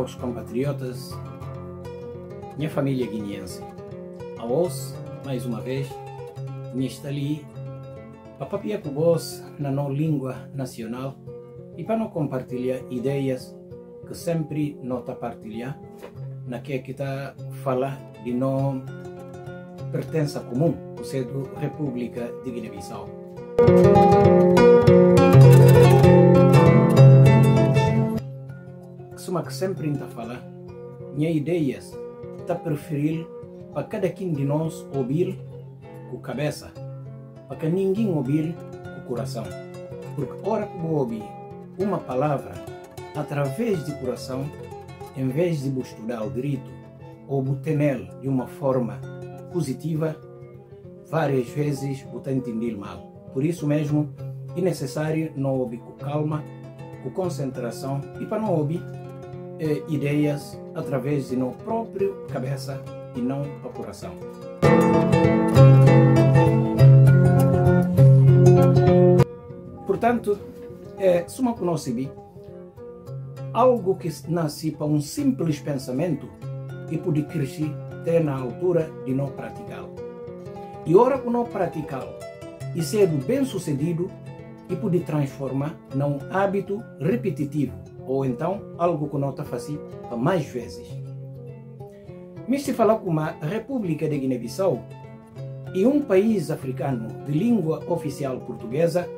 Caros compatriotas, minha família guineense, a vós, mais uma vez, me está ali para papiar com vós na nossa língua nacional e para não compartilhar ideias que sempre nota partilhar na que está falar de não pertença comum, ou seja, República de Guiné-Bissau. Suma que sempre está falar, minha ideias está preferir para cada quem de nós ouvir com cabeça, para que ninguém ouvir com o coração. Porque ora que vou ouvir uma palavra através do coração, em vez de estudar o grito ou botener de uma forma positiva, várias vezes vou entender mal. Por isso mesmo, é necessário não ouvir com calma, com concentração e para não ouvir eh, ideias através de nossa própria cabeça e não do coração. Portanto, é, suma conhece algo que nasce para um simples pensamento e pode crescer até na altura de não praticá-lo. E ora que não praticá-lo e sendo bem sucedido e pode transformar num hábito repetitivo ou então algo que não está fazendo mais vezes. Mas se falar com a República de Guiné-Bissau e um país africano de língua oficial portuguesa,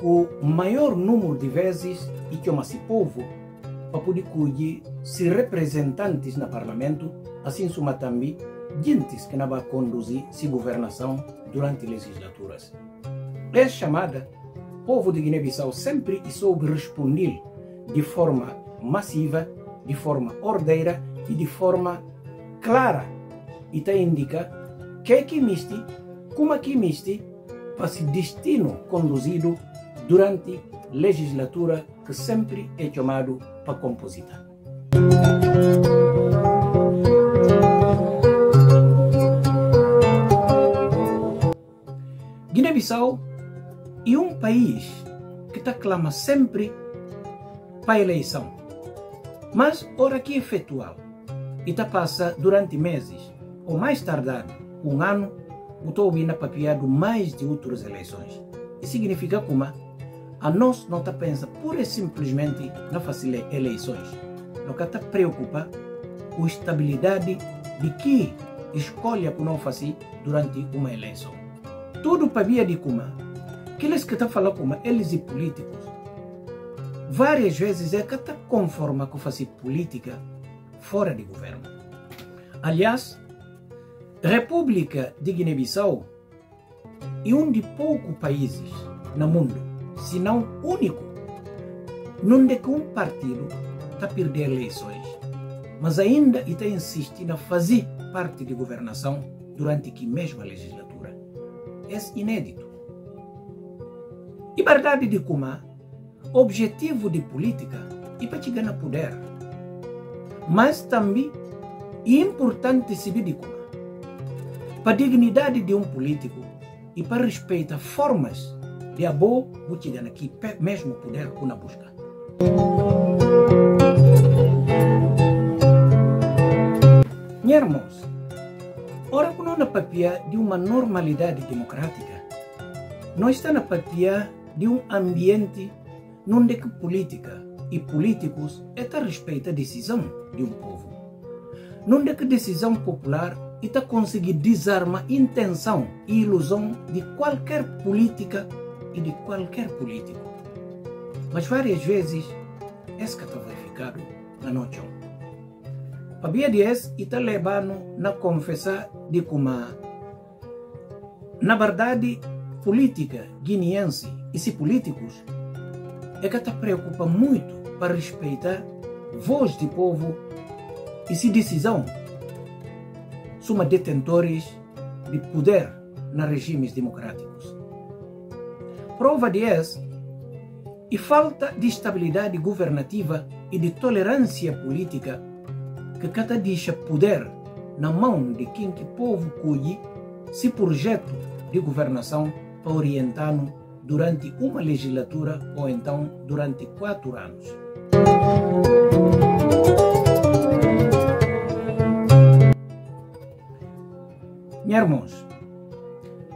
o maior número de vezes e que esse povo para poder colher se representantes no parlamento, assim como também gente que não vai conduzir se governação durante legislaturas. É chamada povo de Guiné-Bissau sempre soube responder de forma massiva, de forma ordeira e de forma clara e te indica que é que misti, como é que misti, para se destino conduzido durante legislatura que sempre é chamado para compositar. Guiné-Bissau é um país que está clama sempre para a eleição, mas ora que efetual e está passa durante meses ou mais tardado um ano estou ouvindo papiado mais de outras eleições. E significa como a nós não está pensa pura e simplesmente na fazer eleições. Não está preocupa com a estabilidade de que escolha que não fazer durante uma eleição. Tudo para via de como aqueles que estão falando como eles e políticos várias vezes é que está conforma com fazer política fora de governo. Aliás, República de Guiné-Bissau é um de poucos países no mundo, se não único, onde um partido está perdendo eleições, mas ainda está insistindo a fazer parte de governação durante que mesma legislatura. É inédito. E verdade de como objetivo de política é para chegar no poder, mas também é importante se de como para a dignidade de um político e para respeitar formas de a boa chegar aqui mesmo poder na busca. Minha irmãos, ora que não na papia de uma normalidade democrática, nós está na papia de um ambiente onde que política e políticos é a respeito a decisão de um povo. Onde que decisão popular está conseguir desarmar intenção e ilusão de qualquer política e de qualquer político. Mas várias vezes, esse que está verificado na noite. Dias e está levando na confessar de como, na verdade, política guineense e se políticos é que está preocupa muito para respeitar voz de povo e se decisão suma detentores de poder nos regimes democráticos. Prova de isso e falta de estabilidade governativa e de tolerância política que cada deixa poder na mão de quem que povo colhe se projeto de governação para orientar-no durante uma legislatura ou então durante quatro anos. Meus irmãos,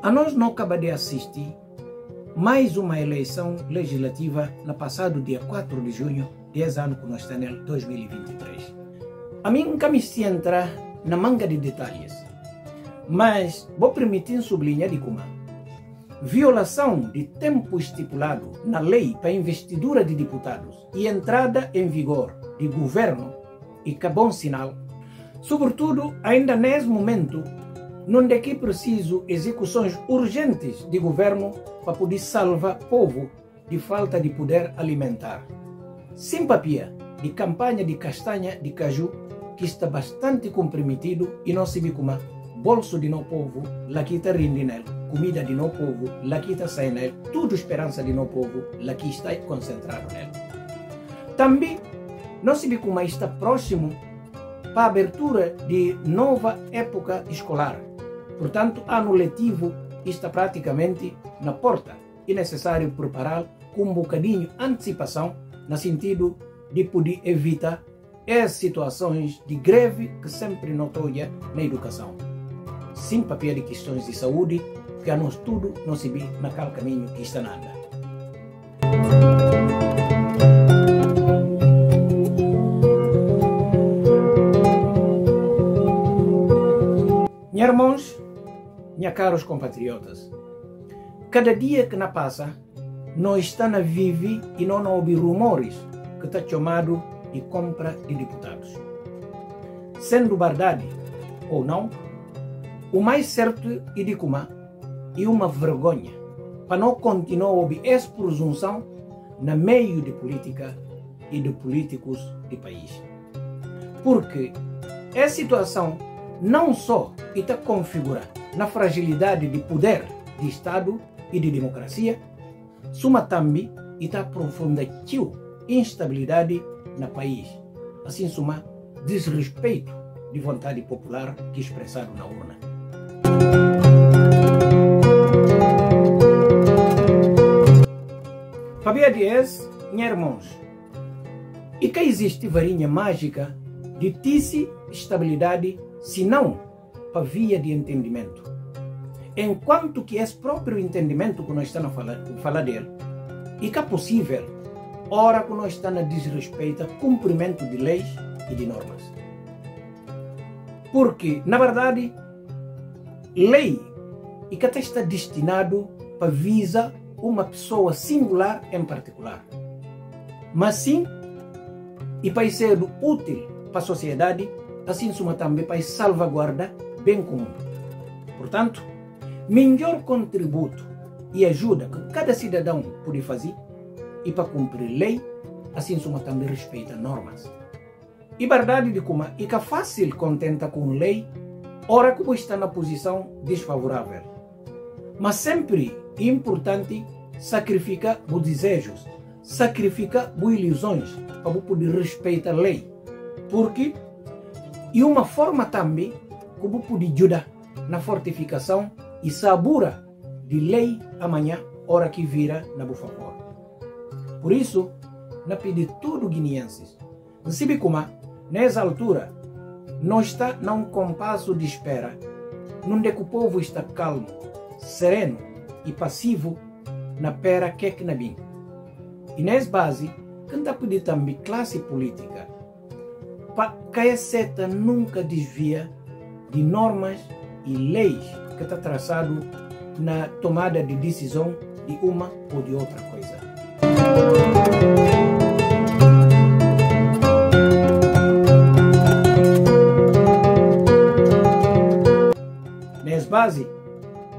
a nós não acaba de assistir mais uma eleição legislativa no passado dia 4 de junho, 10 anos que nós nosso 2023. A mim nunca me se na manga de detalhes, mas vou permitir sublinhar de comando violação de tempo estipulado na lei para investidura de deputados e entrada em vigor de governo e que bom sinal, sobretudo ainda nesse momento onde é que preciso execuções urgentes de governo para poder salvar povo de falta de poder alimentar. Simpatia de campanha de castanha de caju que está bastante comprometido e não se vê como bolso de nosso povo, lá que está rindo nele, comida de nosso povo, lá que está saindo nele, tudo esperança de nosso povo, lá que está concentrado nele. Também se vê como está próximo para a abertura de nova época escolar. Portanto, ano letivo está praticamente na porta e necessário preparar com um bocadinho de antecipação, no sentido de poder evitar as situações de greve que sempre notória na educação. Sem papel de questões de saúde, que a nós tudo não se vê naquele caminho que está nada. Minha irmãos, minha caros compatriotas, cada dia que na passa, nós estamos a viver e não ouvir rumores que está chamado de compra de deputados. Sendo verdade ou não, o mais certo e de como é uma vergonha para não continuar a ouvir essa presunção no meio de política e de políticos do país. Porque essa situação não só está configurada na fragilidade de poder de Estado e de democracia, suma também está aprofundando instabilidade no país. Assim, suma desrespeito de vontade popular que expressaram na urna. Fabia Dias, minha irmãos, e que existe varinha mágica de tice estabilidade, se não para via de entendimento. Enquanto que esse próprio entendimento que nós estamos a falar, falar dele, e que é possível, ora que nós estamos a desrespeitar cumprimento de leis e de normas. Porque, na verdade, lei e que até está destinado para visa uma pessoa singular em particular. Mas sim, e para ser útil para a sociedade, assim como também para salvaguardar bem comum. Portanto, melhor contributo e ajuda que cada cidadão pode fazer e para cumprir lei, assim como também respeita normas. E verdade de como é que fácil contenta com lei, ora como está na posição desfavorável. Mas sempre importante sacrificar os desejos, sacrificar as ilusões para poder respeitar a lei. Porque, e uma forma também como pode ajudar na fortificação e sabura de lei amanhã, hora que vira na favor. Por isso, na pedir tudo guineenses, se como nessa altura, não está num compasso de espera, onde o povo está calmo, sereno e passivo na pera que que na bim. E nessa base, canta pedir também classe política, para que a seta nunca desvia de normas e leis que está traçado na tomada de decisão de uma ou de outra coisa.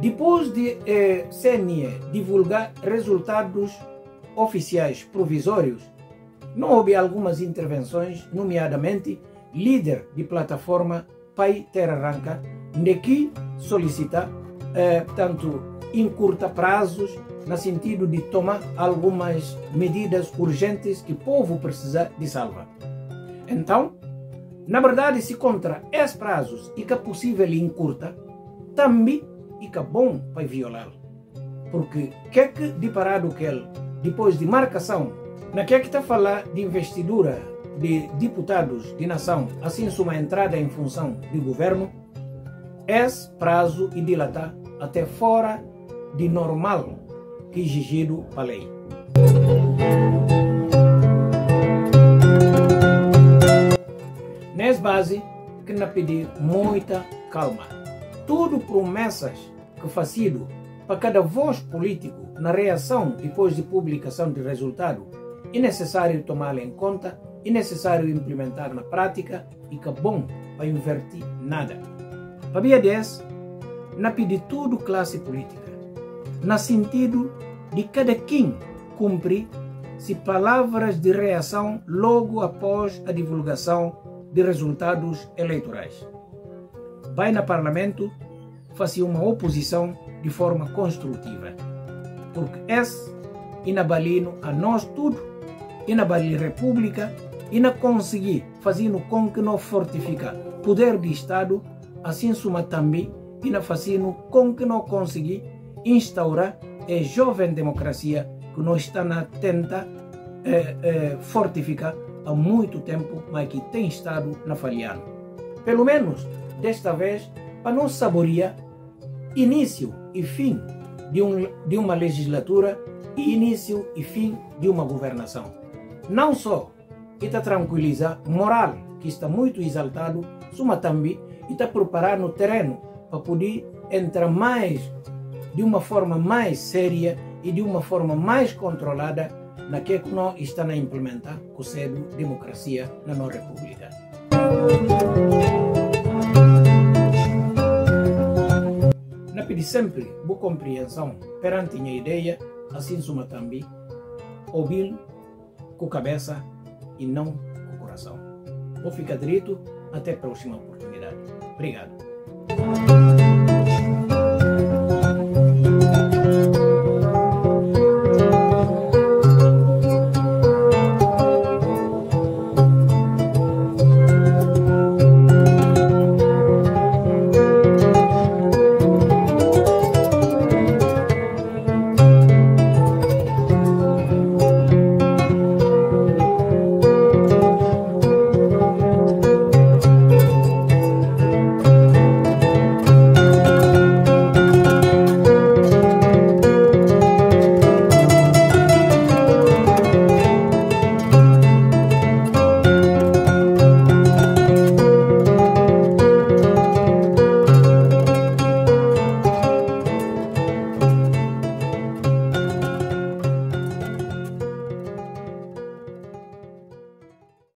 Depois de eh, CNE divulgar resultados oficiais provisórios, não houve algumas intervenções, nomeadamente líder de plataforma pai arranca de que solicita eh, tanto encurta prazos no sentido de tomar algumas medidas urgentes que o povo precisa de salvar. Então, na verdade, se contra esses prazos e que é possível encurta, também e é bom para violar. Porque que é que de parado que ele, depois de marcação, na que é que está a falar de investidura de deputados de nação, assim uma entrada em função de governo, esse prazo e dilatar até fora de normal que exigido a lei. Nessa base, que não pedir muita calma. Tudo promessas que fazido para cada voz político na reação depois de publicação de resultado é necessário tomá-la em conta, é necessário implementar na prática e que é bom para invertir nada. Dia 10, na pedir tudo classe política, na sentido de cada quem cumprir se palavras de reação logo após a divulgação de resultados eleitorais. Vai no parlamento fazer uma oposição de forma construtiva, porque esse inabalino a nós tudo, inabalir república, e na conseguir fazendo com que não fortifica poder do Estado, assim suma também e na fazendo com que não conseguir instaurar a jovem democracia que nós está na tenta eh, eh, fortificar há muito tempo, mas que tem estado na falhando. Pelo menos desta vez, para não saborear início e fim de, um, de uma legislatura e início e fim de uma governação. Não só está tranquilizar moral, que está muito exaltado, suma também está preparando o terreno para poder entrar mais de uma forma mais séria e de uma forma mais controlada naquilo que nós estamos a implementar com o democracia na nossa república. Sempre boa compreensão perante a ideia, assim suma também, ouvir com a cabeça e não com o coração. Vou ficar direito, até a próxima oportunidade. Obrigado.